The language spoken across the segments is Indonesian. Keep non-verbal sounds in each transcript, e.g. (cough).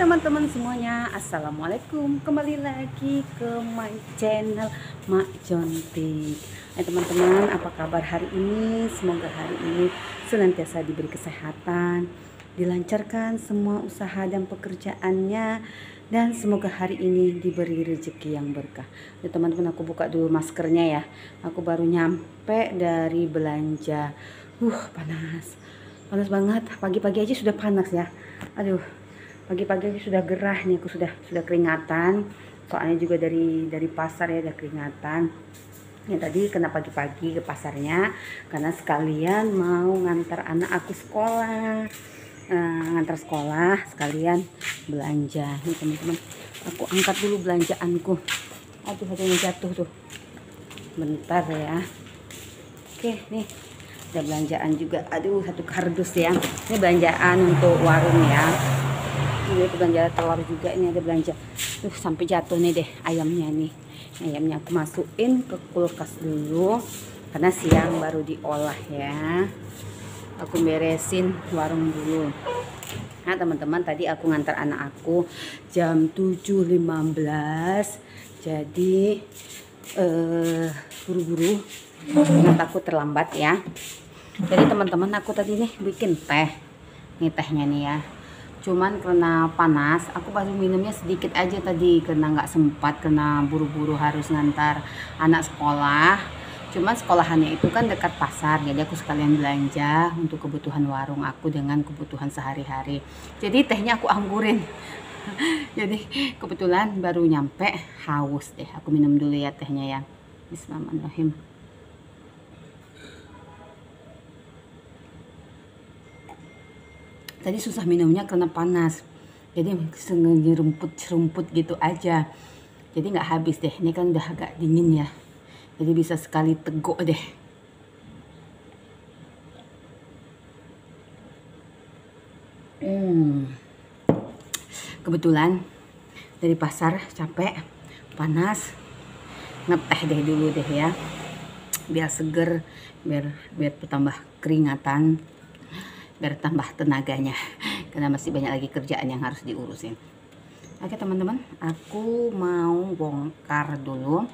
teman-teman semuanya. Assalamualaikum. Kembali lagi ke my channel Mak Jontik. Hai teman-teman apa kabar hari ini? Semoga hari ini senantiasa diberi kesehatan Dilancarkan semua usaha dan pekerjaannya Dan semoga hari ini diberi rezeki yang berkah. Ya, Teman-teman aku buka dulu maskernya ya. Aku baru nyampe dari belanja. Uh panas. Panas banget. Pagi-pagi aja sudah panas ya. Aduh pagi-pagi sudah gerah nih aku sudah sudah keringatan. Soalnya juga dari dari pasar ya ada keringatan. Ya tadi kena pagi-pagi ke pasarnya karena sekalian mau ngantar anak aku sekolah. Uh, ngantar sekolah sekalian belanja. Nih teman-teman aku angkat dulu belanjaanku. Aduh ada yang jatuh tuh. Bentar ya. Oke nih. Ada belanjaan juga. Aduh satu kardus ya. Ini belanjaan untuk warung ya ini belanja telur juga ini ada belanja. Tuh sampai jatuh nih deh ayamnya nih. Ayamnya aku masukin ke kulkas dulu karena siang baru diolah ya. Aku beresin warung dulu. Nah teman-teman tadi aku ngantar anak aku jam 7.15 jadi eh buru-buru. Takut terlambat ya. Jadi teman-teman aku tadi nih bikin teh. Ini tehnya nih ya cuman karena panas aku baru minumnya sedikit aja tadi. Karena nggak sempat karena buru-buru harus ngantar anak sekolah. Cuman sekolahannya itu kan dekat pasar jadi aku sekalian belanja untuk kebutuhan warung aku dengan kebutuhan sehari-hari. Jadi tehnya aku anggurin. (laughs) Jadi kebetulan baru nyampe haus deh. Aku minum dulu ya tehnya ya. Bismillahirrahmanirrahim tadi susah minumnya karena panas. Jadi sengaja rumput-rumput gitu aja. Jadi nggak habis deh. Ini kan udah agak dingin ya. Jadi bisa sekali teguk deh. Hmm. kebetulan dari pasar capek panas. Ngeteh deh dulu deh ya. Biar seger biar biar bertambah keringatan biar tambah tenaganya. Karena masih banyak lagi kerjaan yang harus diurusin. Oke teman-teman aku mau bongkar dulu.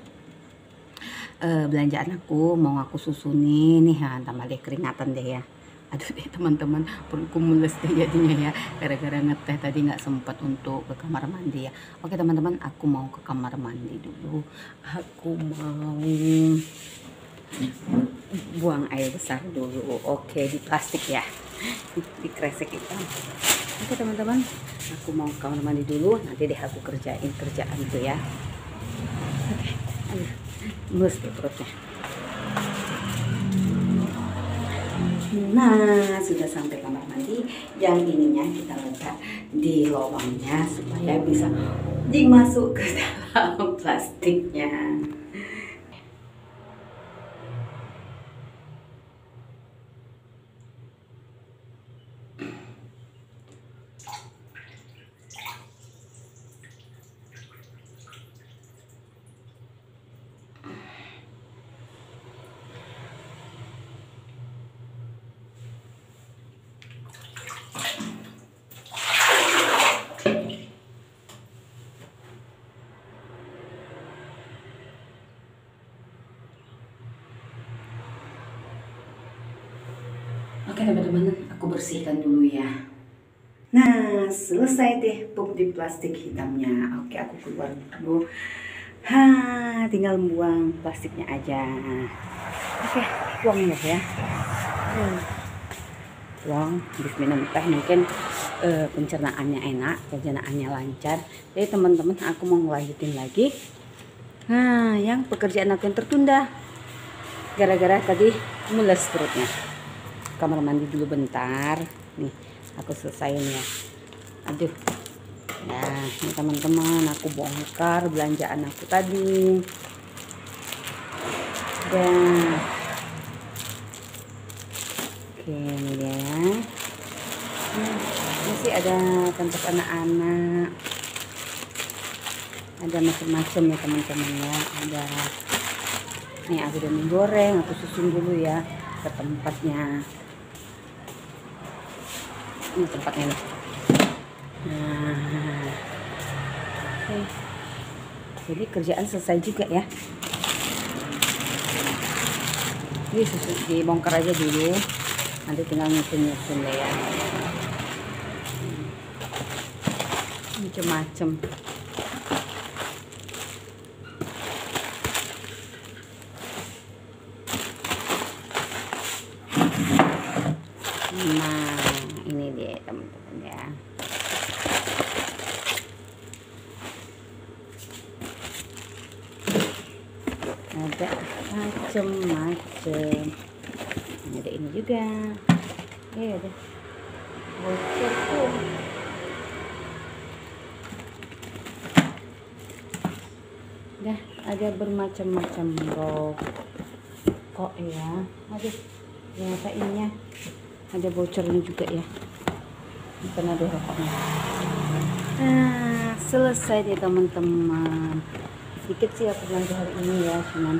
Uh, belanjaan aku mau aku susunin nih ya tambah deh keringatan deh ya. Aduh deh teman-teman perutku mules deh jadinya ya. Gara-gara ngeteh tadi nggak sempat untuk ke kamar mandi ya. Oke teman-teman aku mau ke kamar mandi dulu. Aku mau buang air besar dulu. Oke di plastik ya (laughs) di kresek itu. Oke teman-teman. Aku mau kamar mandi dulu nanti deh aku kerjain kerjaan itu ya. Oke. Aduh mulus deh perutnya. Nah sudah sampai kamar mandi. Yang ininya kita letak di lubangnya supaya bisa dimasuk ke (laughs) dalam plastiknya Oke teman-teman, aku bersihkan dulu ya. Nah, selesai deh pop di plastik hitamnya. Oke, aku keluar dulu. Ha, tinggal buang plastiknya aja. Oke, buang ya ya. Hmm. Buang, habis minum teh mungkin uh, pencernaannya enak, pencernaannya lancar. Jadi teman-teman, aku mau ngelanjutin lagi. Nah, yang pekerjaan aku yang tertunda gara-gara tadi mules perutnya kamar mandi dulu bentar. Nih aku selesaiin ya. Aduh. Ya ini teman-teman aku bongkar belanjaan aku tadi. Dan oke ini dia nah, ini sih ada tempat anak-anak. Ada macam-macam ya teman-teman ya. Ada. Nih aku udah mie goreng aku susun dulu ya ke tempatnya ini tempatnya nih. Nah. Jadi kerjaan selesai juga ya. Ini susu dibongkar aja dulu. Nanti tinggal nyusun-nyusun deh ya. Macem-macem nah ini dia teman-teman ya ada macem-macem ini ada ini juga. Ya ada bocor tuh. Dah ada bermacam-macam rokok ya. Aduh ternyata ininya ada bocornya juga ya. Bukan ada rokoknya. Nah selesai deh teman-teman. Sedikit sih aku belanja hari ini ya cuman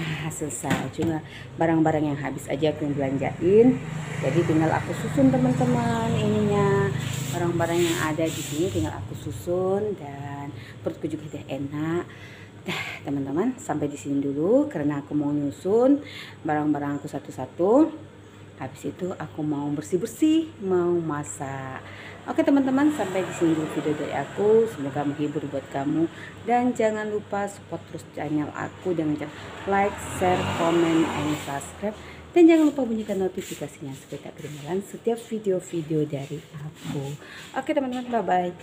ah, selesai. Cuma barang-barang yang habis aja aku yang belanjain. Jadi tinggal aku susun teman-teman ininya. Barang-barang yang ada di sini tinggal aku susun dan perutku juga udah enak. Dah teman-teman sampai di sini dulu karena aku mau nyusun barang-barang aku satu-satu. Habis itu aku mau bersih-bersih mau masak Oke teman-teman sampai di sini dulu video dari aku semoga menghibur buat kamu dan jangan lupa support terus channel aku dengan cara like, share, comment, and subscribe dan jangan lupa bunyikan notifikasinya supaya tak ketinggalan setiap video-video dari aku. Oke teman-teman bye bye.